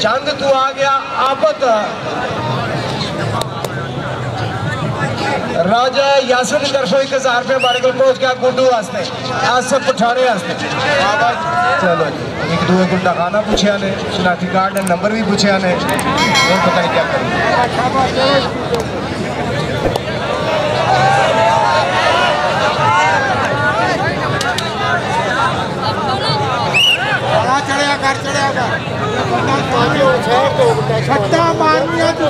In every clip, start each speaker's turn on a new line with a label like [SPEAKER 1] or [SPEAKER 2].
[SPEAKER 1] जंग तू आ गया आफत राजा यासर की तरफों एक हज़ार रुपये हमारे को पहुँच गया गुड्डू वास्ते आसफ पठाने चलो जी, एक दूए गुंडा खाना पूछा ने शनाख्ती कार्ड ने नंबर भी पूछा ने पता नहीं क्या करें।
[SPEAKER 2] सत्ता माननीय तो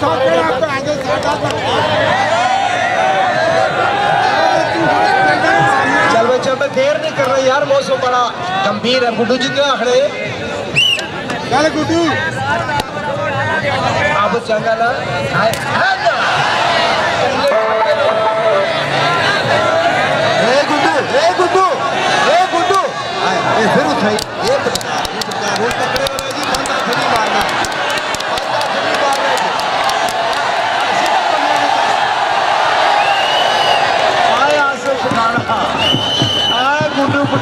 [SPEAKER 1] चल भाई चल भाई देर नहीं कर रहे यार मौसम बड़ा गंभीर है। गुड्डू जी क्या खड़े
[SPEAKER 2] चल गुड्डू।
[SPEAKER 1] अब चंगा ना।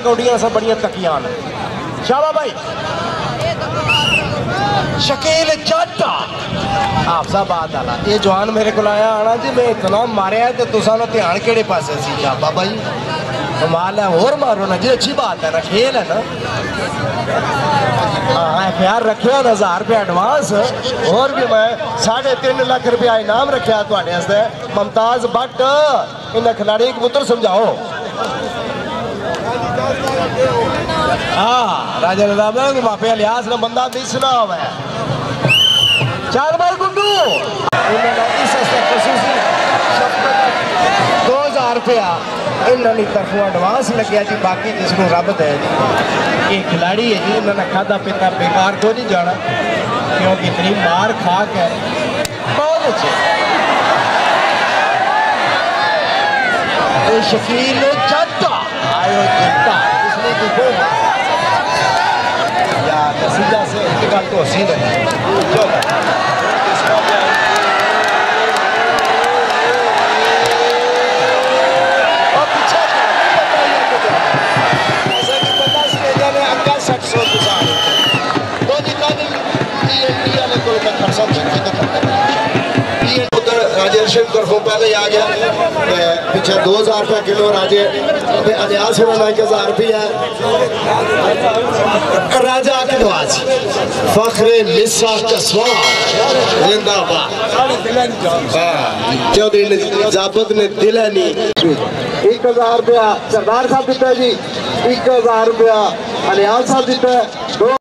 [SPEAKER 1] कौड़ियाँ सब बढ़िया तकियान शाबा भाई। शकील जट्टा आप सब बात आला। ये जवान मेरे को आया आना जी, मैं इतना मारिया है तो तुसा ध्यान केड़े पासे सी? बाबा जी। कमाल है और मारो ना। जी, अच्छी बात है ना, खेल है ना। हाँ प्यार रखियो ना हज़ार रुपया एडवांस और भी मैं साढ़े तीन लाख रुपया इनाम रखा थोड़े मुमताज़ भट्ट इन खिलाड़ी पुत्र समझाओ। हाँ राजा ना बंदा चार बार दो हज़ार रुपया इन्होंने तरफों एडवांस जी, बाकी जिसको रब दे। ये खिलाड़ी है जी, इन्होंने पीता बेकार को नहीं जाना? क्योंकि इतनी मार खा के बहुत अच्छे शकील जट्टा। नसीजा से इंतकाल तो हसीन है चलो और पीछे पता ही है मुझे। जैसा कि राजे शिव तरफों पहले ही आ गया ते पीछे दो हज़ार रुपया किलो राजे ते अलियास होना एक हज़ार रुपया फखरे लिसा कसवा जिंदाबाद चौधरी ने जाबत ने दिला नहीं? एक हज़ार रुपया सरदार साहब दिता जी। एक हज़ार रुपया अलियास साहब दिता